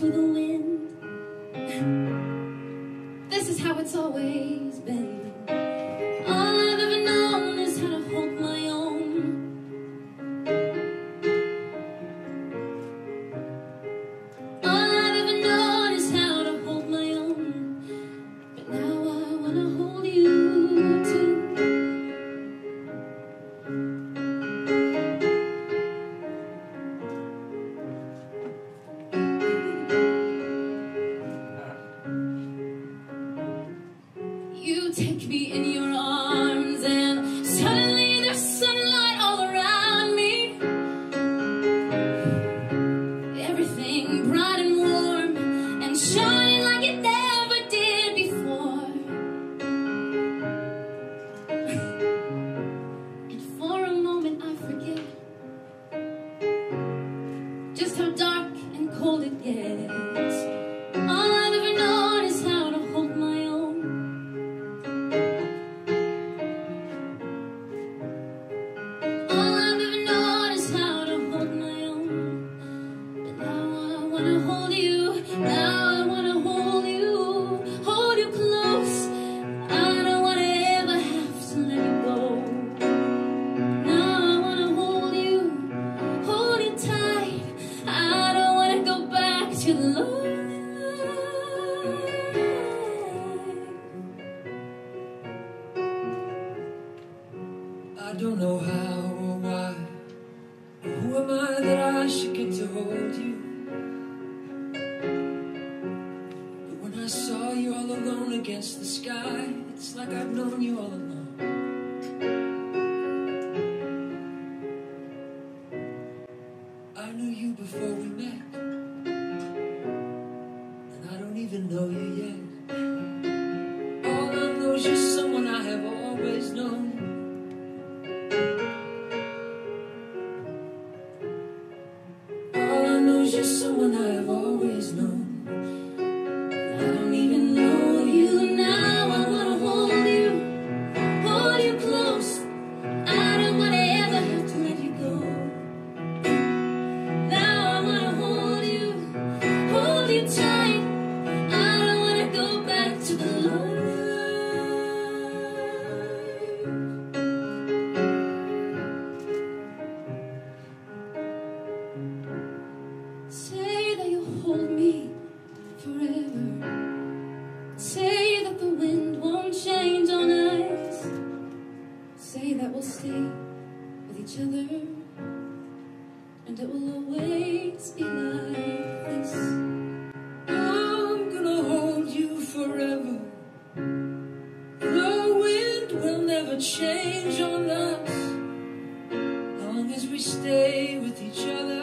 the wind. this is how it's always been. And I don't know how or why. Who am I that I should get to hold you? But when I saw you all alone against the sky, it's like I've known you all along. I knew you before we met, and I don't even know you yet. All I know is you're someone I have always known. someone I've always say that we'll stay with each other and it will always be like this. I'm gonna hold you forever. The wind will never change on us. Long as we stay with each other.